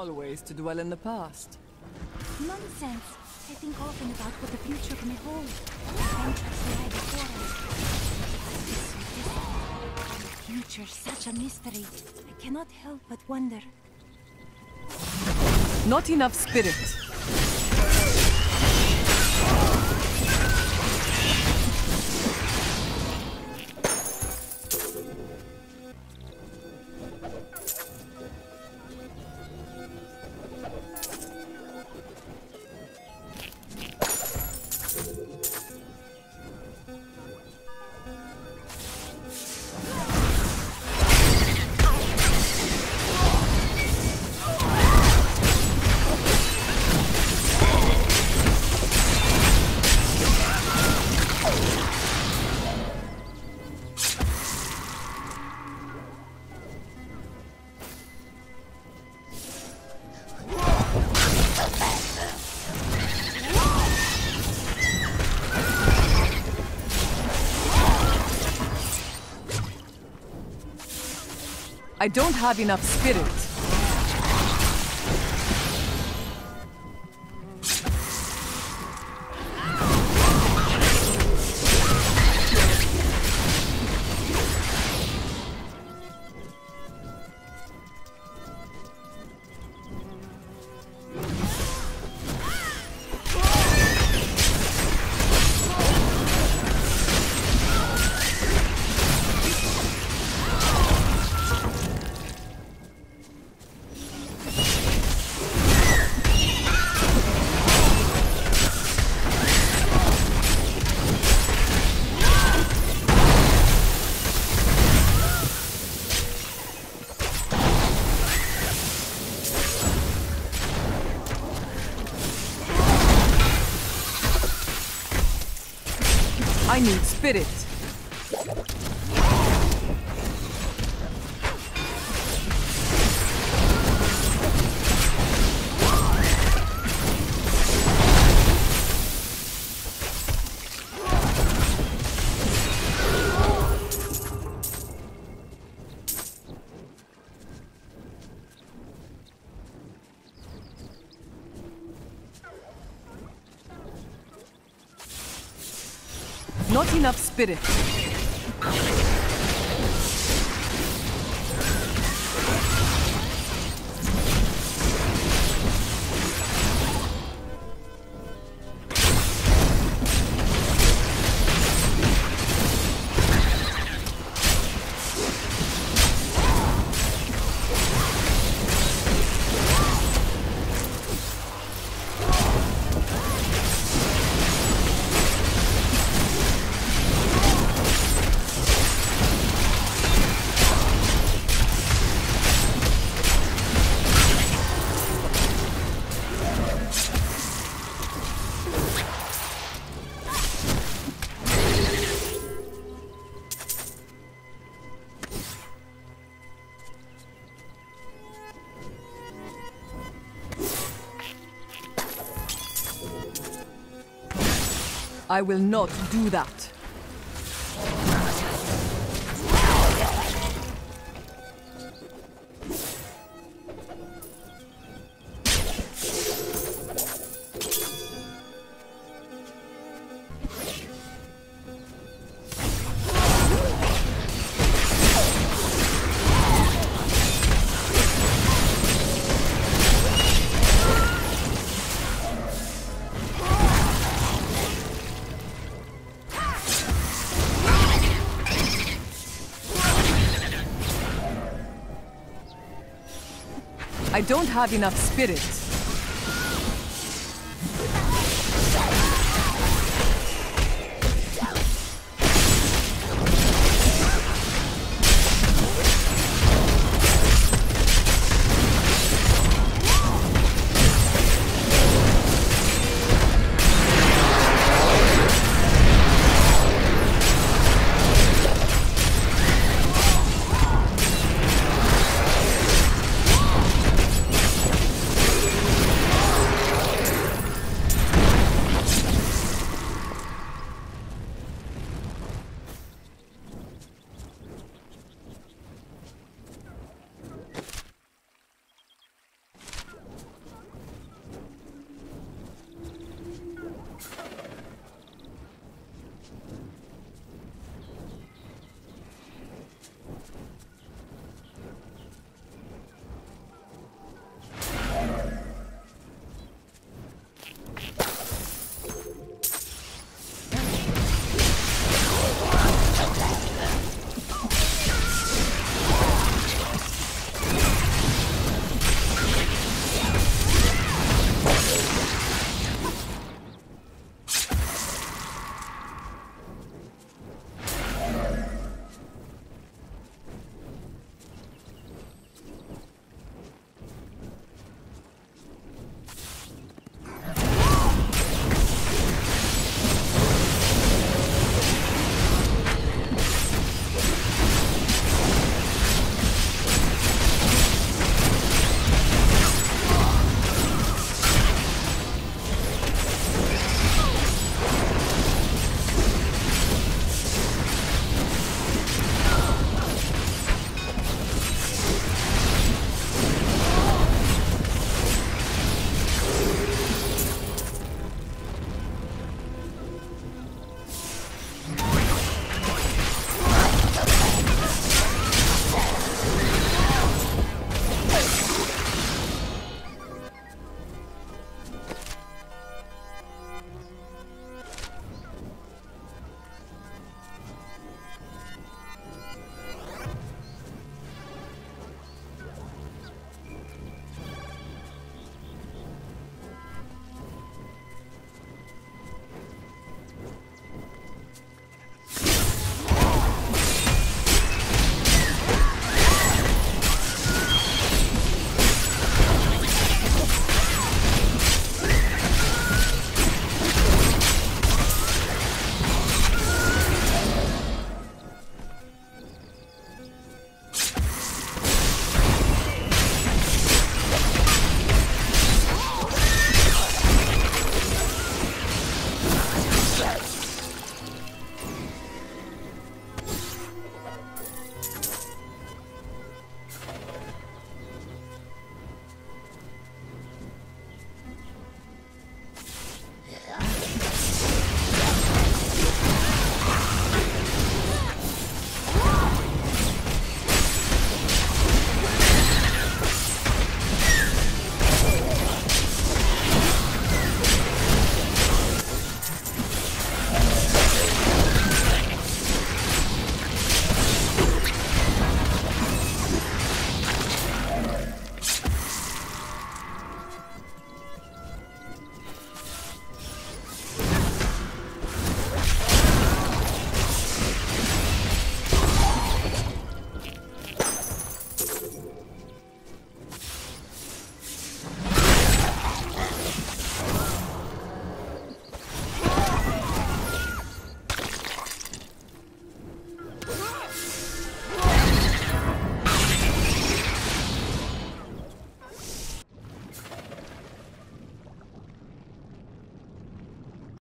Always to dwell in the past. Nonsense. I think often about what the future may hold. Adventures lie before us. This and this. The future, such a mystery. I cannot help but wonder. Not enough spirit. I don't have enough spirit. Spirit. Spirit. I will not do that. I don't have enough spirit.